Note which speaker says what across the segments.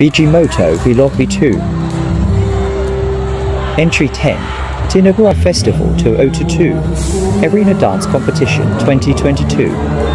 Speaker 1: BjeeMoto Bilobi 2. Entry 10. Tinabu-ay Festival 2022. Arena Dance Competition 2022.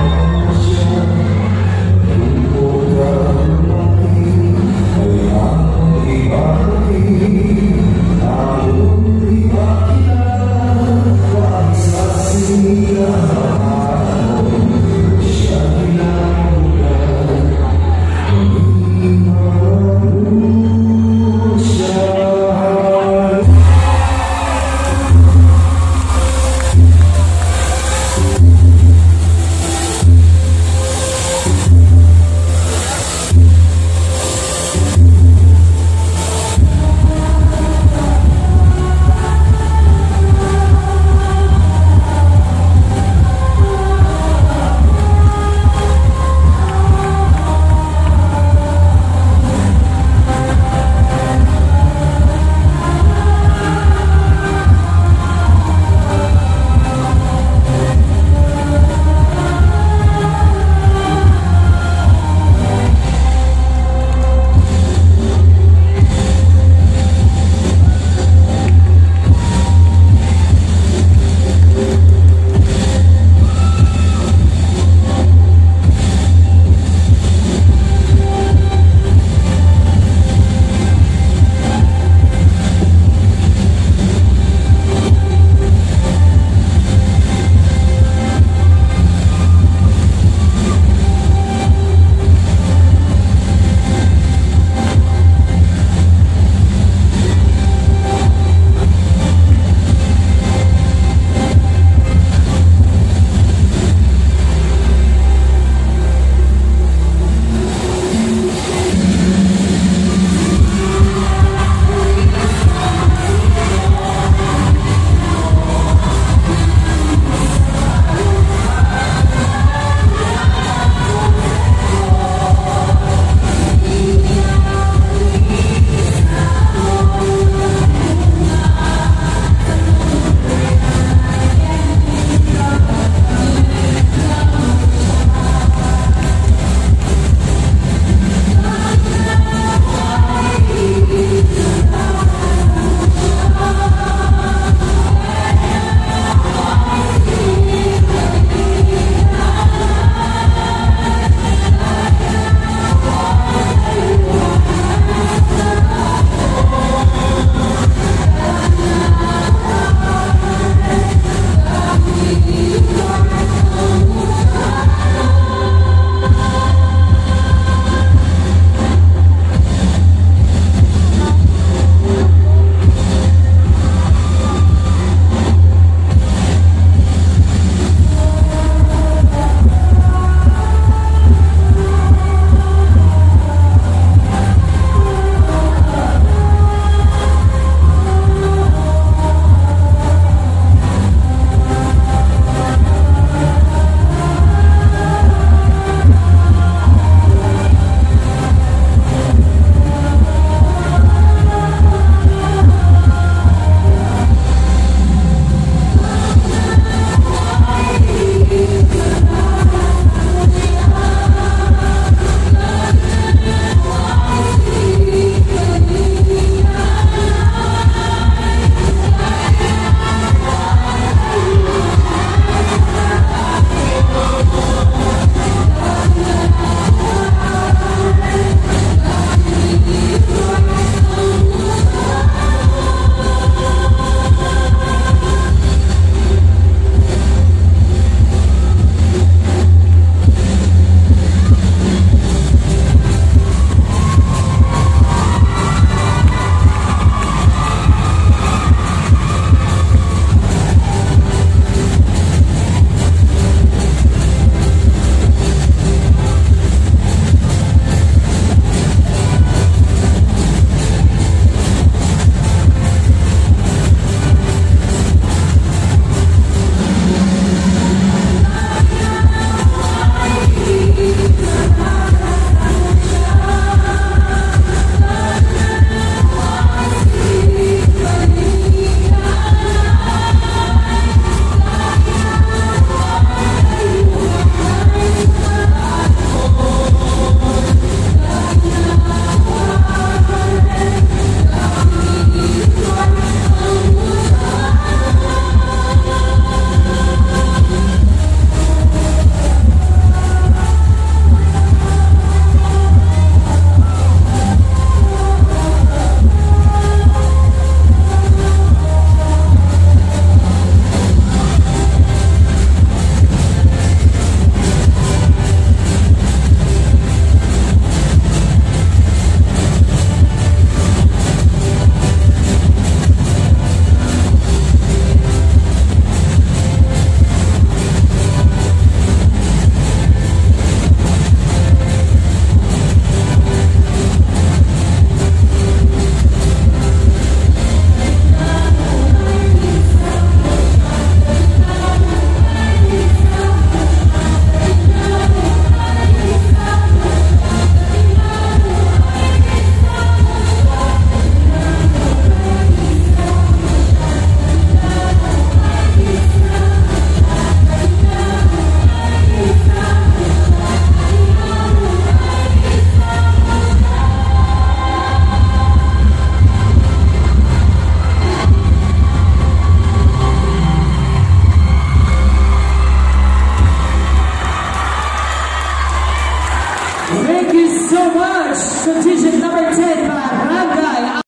Speaker 1: you so much.
Speaker 2: Competition number 10 by Ramgai.